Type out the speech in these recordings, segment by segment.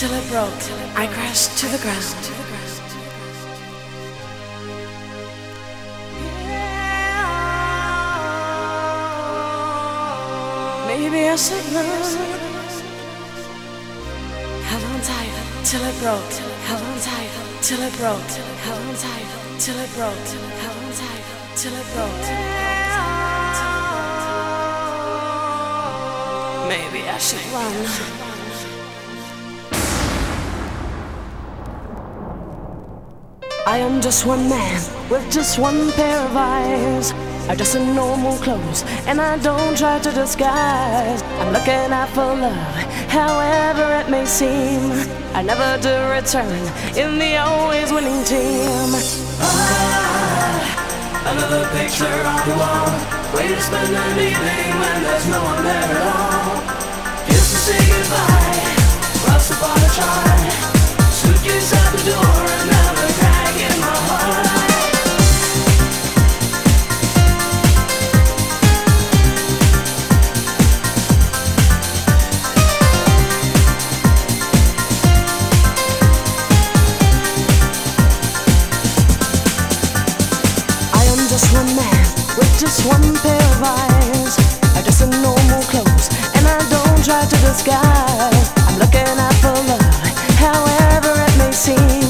till it broke. I crashed to the ground. Maybe I should run. Held on tight till it broke. Held on tight till it broke. Held on tight till it broke. Held on tight till it broke. Maybe I should run. I am just one man with just one pair of eyes. I just in normal clothes and I don't try to disguise. I'm looking out for love, however it may seem. I never do return in the always winning team. Ah, another picture on the wall. Way to spend an evening when there's no one there at all. Kiss to say goodbye, cross the bar to try. One man with just one pair of eyes. I dress in normal clothes and I don't try to disguise. I'm looking out for love, however it may seem.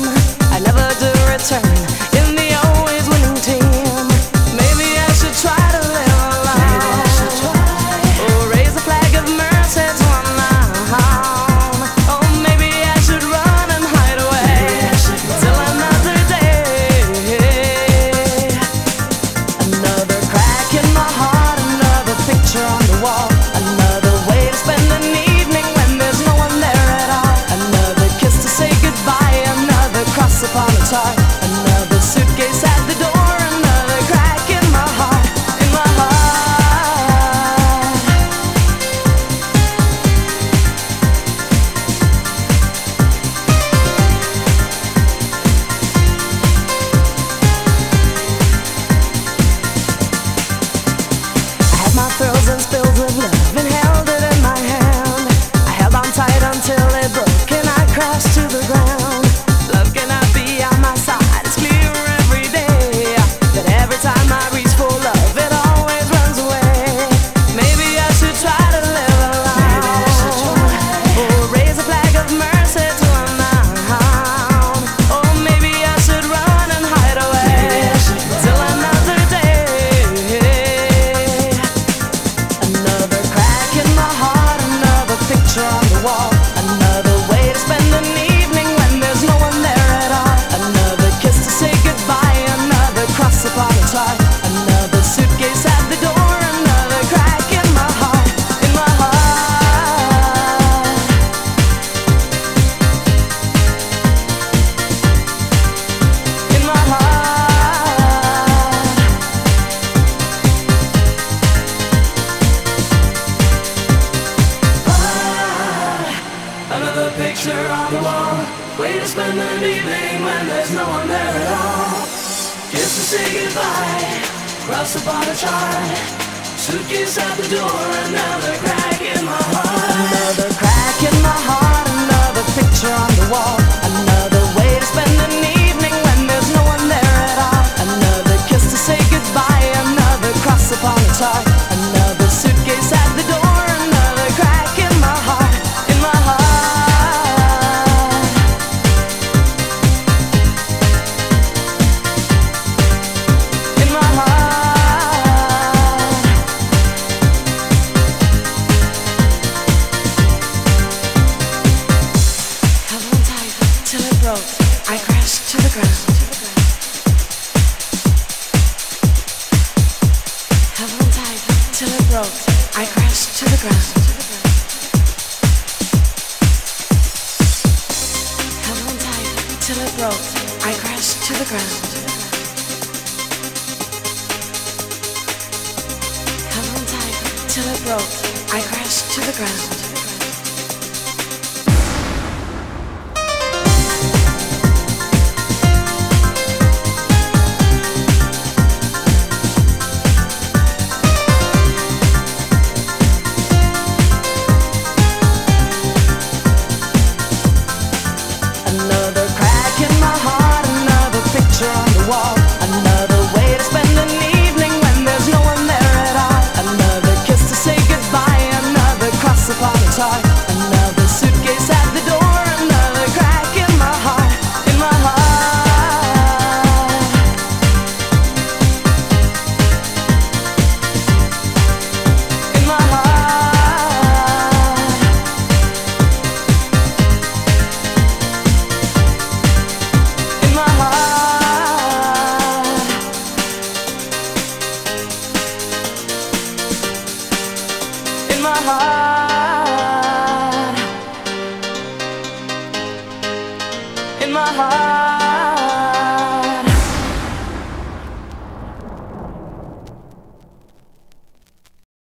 Way to spend an evening when there's no one there at all. Kiss to say goodbye. Cross the bar to try. Suitcase at the door. Another crack in my heart. Another crack in my heart, another picture on the wall, till it broke. I crashed to the ground. my heart.